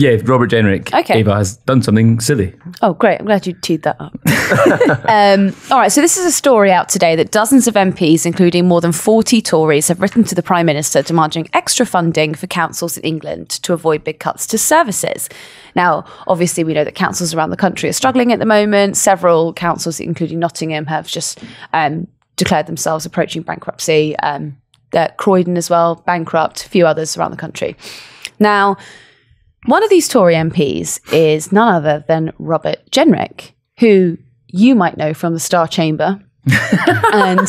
Yeah, Robert Jenrick, Okay. Ava, has done something silly. Oh, great. I'm glad you teed that up. um, all right. So, this is a story out today that dozens of MPs, including more than 40 Tories, have written to the Prime Minister demanding extra funding for councils in England to avoid big cuts to services. Now, obviously, we know that councils around the country are struggling at the moment. Several councils, including Nottingham, have just um, declared themselves approaching bankruptcy. Um, uh, Croydon as well, bankrupt, a few others around the country. Now, one of these Tory MPs is none other than Robert Jenrick, who you might know from the Star Chamber. and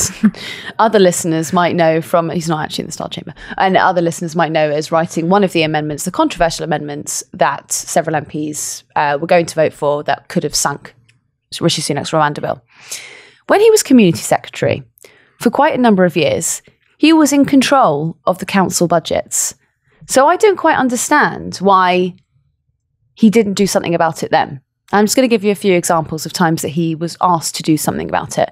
other listeners might know from he's not actually in the Star Chamber, and other listeners might know as writing one of the amendments, the controversial amendments that several MPs uh, were going to vote for that could have sunk Rishi Sunak's Rwanda bill. When he was community secretary for quite a number of years, he was in control of the council budgets. So I don't quite understand why he didn't do something about it then. I'm just going to give you a few examples of times that he was asked to do something about it.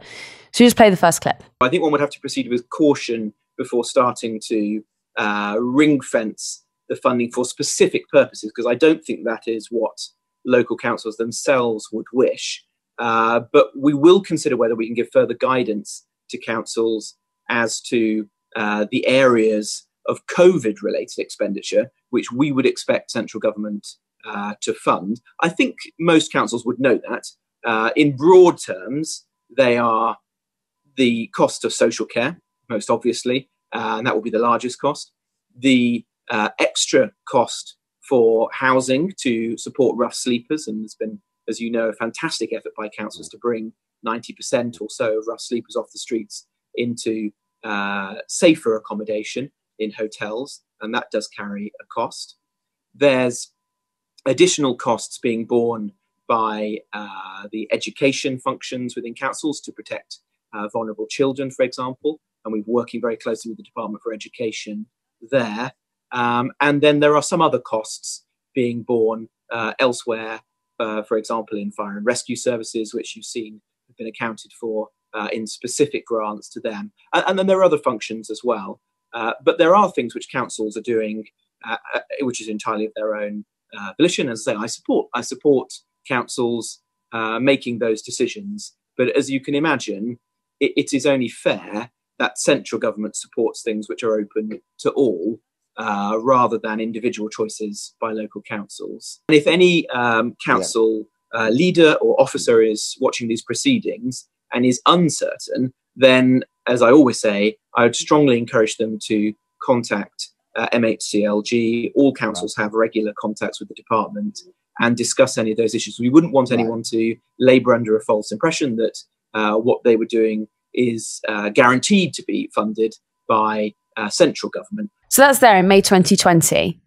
So just play the first clip. I think one would have to proceed with caution before starting to uh, ring fence the funding for specific purposes, because I don't think that is what local councils themselves would wish. Uh, but we will consider whether we can give further guidance to councils as to uh, the areas of COVID related expenditure which we would expect central government uh, to fund. I think most councils would know that. Uh, in broad terms, they are the cost of social care, most obviously, uh, and that will be the largest cost. The uh, extra cost for housing to support rough sleepers, and there's been, as you know, a fantastic effort by councils to bring 90% or so of rough sleepers off the streets into uh, safer accommodation in hotels, and that does carry a cost. There's additional costs being borne by uh, the education functions within councils to protect uh, vulnerable children, for example, and we're working very closely with the Department for Education there. Um, and then there are some other costs being borne uh, elsewhere, uh, for example, in fire and rescue services, which you've seen have been accounted for uh, in specific grants to them. And, and, then there are other functions as well. Uh, but there are things which councils are doing, uh, uh, which is entirely of their own volition. As I say, I support I support councils making those decisions. But as you can imagine, it, it is only fair that central government supports things which are open to all, uh, rather than individual choices by local councils. And if any um, council yeah. uh, leader or officer is watching these proceedings and is uncertain, then, as I always say, I would strongly encourage them to contact uh, MHCLG. All councils have regular contacts with the department and discuss any of those issues. We wouldn't want anyone to labour under a false impression that uh, what they were doing is uh, guaranteed to be funded by uh, central government. So that's there in May 2020.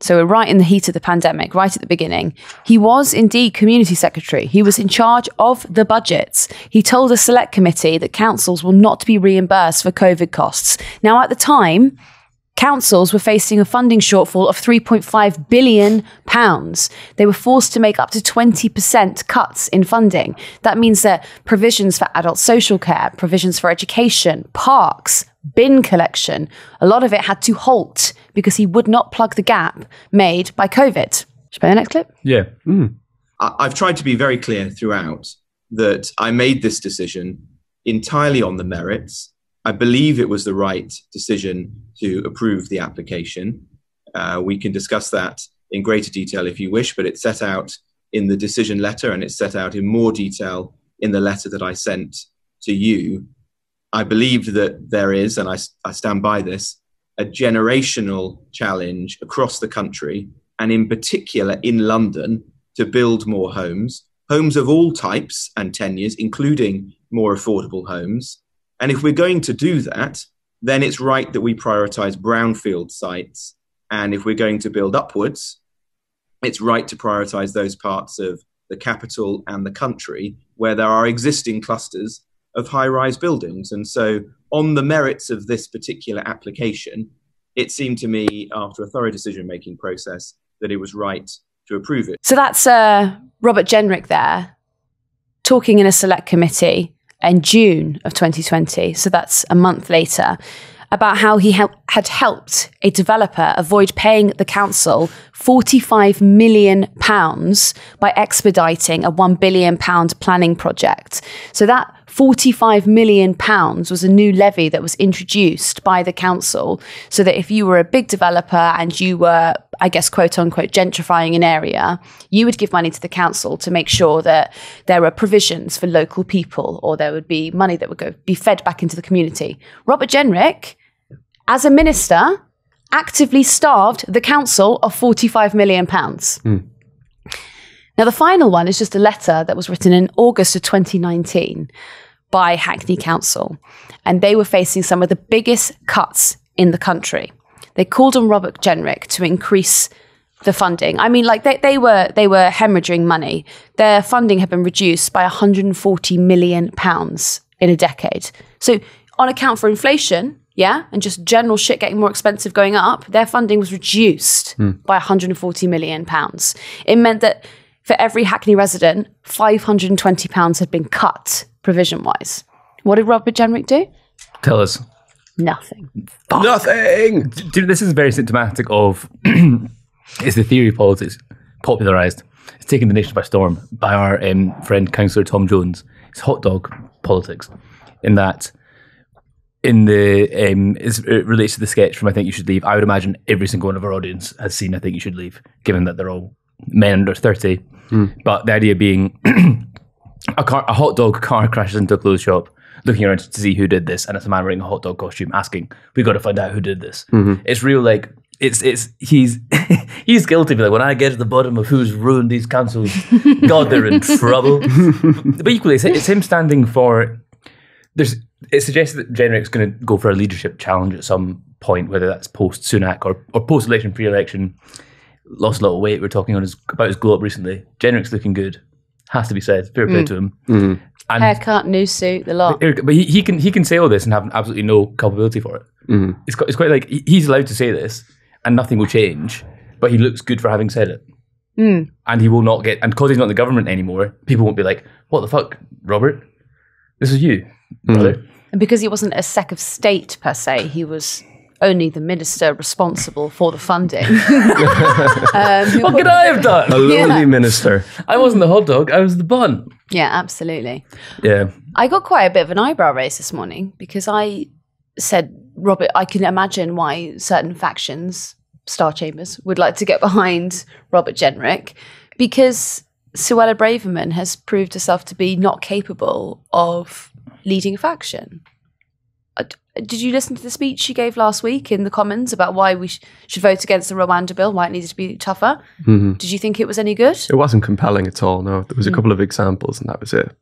So we're right in the heat of the pandemic, right at the beginning. He was indeed community secretary. He was in charge of the budgets. He told a select committee that councils will not be reimbursed for COVID costs. Now, at the time, councils were facing a funding shortfall of 3.5 billion pounds. They were forced to make up to 20% cuts in funding. That means that provisions for adult social care, provisions for education, parks, bin collection, a lot of it had to halt because he would not plug the gap made by COVID. Should play the next clip? Yeah. Mm. I've tried to be very clear throughout that I made this decision entirely on the merits I believe it was the right decision to approve the application. Uh, we can discuss that in greater detail if you wish, but it's set out in the decision letter and it's set out in more detail in the letter that I sent to you. I believe that there is, and I, I stand by this, a generational challenge across the country, and in particular in London, to build more homes, homes of all types and tenures, including more affordable homes. And if we're going to do that, then it's right that we prioritize brownfield sites. And if we're going to build upwards, it's right to prioritize those parts of the capital and the country where there are existing clusters of high rise buildings. And so, on the merits of this particular application, it seemed to me, after a thorough decision making process, that it was right to approve it. So that's uh, Robert Jenrick there talking in a select committee in June of 2020. So that's a month later. about how he hel- had helped a developer avoid paying the council 45 million pounds by expediting a 1 billion pound planning project. So that 45 million pounds was a new levy that was introduced by the council so that if you were a big developer and you were I guess quote unquote gentrifying an area, you would give money to the council to make sure that there were provisions for local people or there would be money that would go be fed back into the community. Robert Jenrick, as a minister, actively starved the council of 45 million pounds. Hmm. Now, the final one is just a letter that was written in August of 2019 by Hackney Council, and they were facing some of the biggest cuts in the country. They called on Robert Jenrick to increase the funding. I mean, like they, they were they were hemorrhaging money. Their funding had been reduced by 140 million pounds in a decade. So, on account for inflation, yeah, and just general shit getting more expensive going up, their funding was reduced hmm. by 140 million pounds. It meant that for every Hackney resident, 520 pounds had been cut provision wise. What did Robert Jenrick do? Tell us. Nothing. Nothing. Do you know, this is very symptomatic of it's the theory of politics popularised. It's taken the nation by storm by our um, friend Councillor Tom Jones. It's hot dog politics, in that in the um, it's, it relates to the sketch from I think you should leave. I would imagine every single one of our audience has seen I think you should leave, given that they're all men under thirty. But the idea being a car, a hot dog car crashes into a clothes shop, looking around to see who did this, and it's a man wearing a hot dog costume asking, "We got to find out who did this." Mm-hmm. It's real, like it's it's he's he's guilty. But like when I get to the bottom of who's ruined these councils, God, they're in trouble. but equally, it's, it's him standing for. There's it suggests that Jenrick's going to go for a leadership challenge at some point, whether that's post Sunak or, or post election, pre election. Lost a lot of weight. We're talking on his about his glow up recently. Jenrick's looking good. Has to be said. Fair play to him. And Haircut, new suit, the lot. but he, he can he can say all this and have absolutely no culpability for it. Mm-hmm. It's quite, it's quite like he's allowed to say this and nothing will change. But he looks good for having said it, mm. and he will not get. And because he's not in the government anymore, people won't be like, "What the fuck, Robert? This is you, mm-hmm. brother." And because he wasn't a sec of state per se, he was only the minister responsible for the funding. um, What could I have done? A lonely Yeah. minister. I wasn't the hot dog. I was the bun. yeah, absolutely. Yeah. I got quite a bit of an eyebrow raise this morning because I said, Robert, I can imagine why certain factions, Star Chambers, would like to get behind Robert Jenrick because Suella Braverman has proved herself to be not capable of leading a faction. Uh, Did you listen to the speech she gave last week in the Commons about why we sh- should vote against the Rwanda bill, why it needed to be tougher? Did you think it was any good? It wasn't compelling at all. No, there was a couple of examples, and that was it.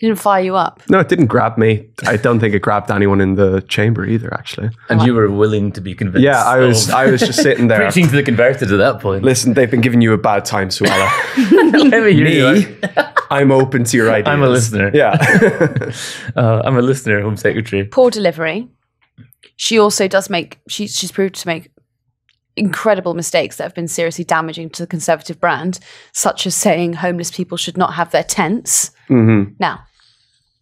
It didn't fire you up. No, it didn't grab me. I don't think it grabbed anyone in the chamber either. Actually, And you were willing to be convinced. yeah, I was. I was just sitting there. preaching to the converted at that point. Listen, they've been giving you a bad time, Suella. Me you. Me, I'm open to your ideas. I'm a listener. Yeah. Uh, I'm a listener, Home Secretary. poor delivery. She also does make she, she's proved to make incredible mistakes that have been seriously damaging to the conservative brand, such as saying homeless people should not have their tents. hmm Now,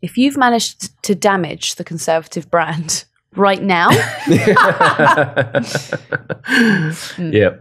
if you've managed to damage the conservative brand right now, Yeah.